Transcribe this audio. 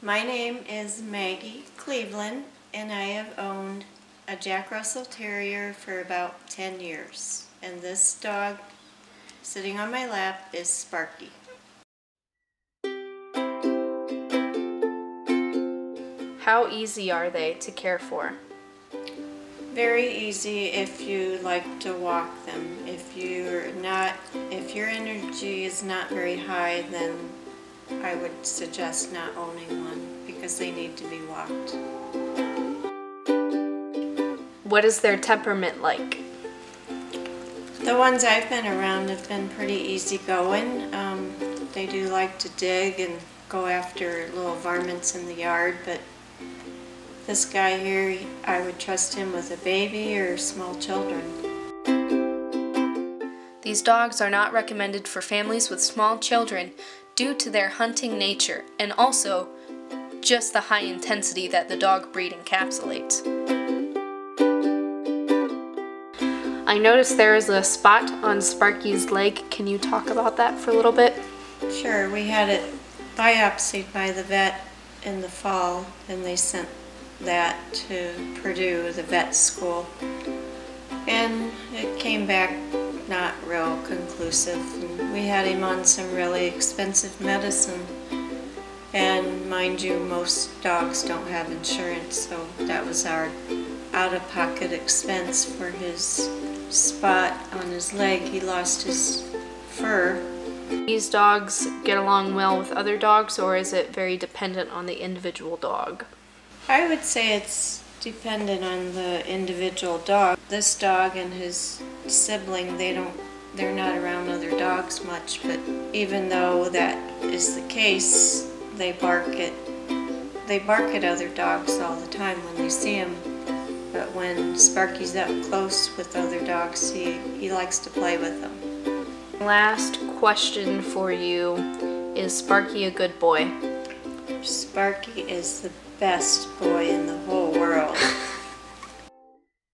My name is Maggie Cleveland, and I have owned a Jack Russell Terrier for about 10 years. And this dog sitting on my lap is Sparky. How easy are they to care for? Very easy if you like to walk them. If you're not, if your energy is not very high, then I would suggest not owning one because they need to be walked. What is their temperament like? The ones I've been around have been pretty easygoing. Um, they do like to dig and go after little varmints in the yard, but this guy here, I would trust him with a baby or small children. These dogs are not recommended for families with small children due to their hunting nature and also just the high intensity that the dog breed encapsulates. I noticed there is a spot on Sparky's leg. Can you talk about that for a little bit? Sure, we had it biopsied by the vet in the fall, and they sent that to Purdue, the vet school. And it came back not real conclusive. And we had him on some really expensive medicine. And mind you, most dogs don't have insurance, so that was our out-of-pocket expense for his spot on his leg. He lost his fur. These dogs get along well with other dogs, or is it very dependent on the individual dog? I would say it's dependent on the individual dog. This dog and his sibling, they don't they're not around other dogs much, but even though that is the case, they bark at they bark at other dogs all the time when they see them. But when Sparky's up close with other dogs, he, he likes to play with them. Last question for you Is Sparky a good boy? Sparky is the best boy in the whole world.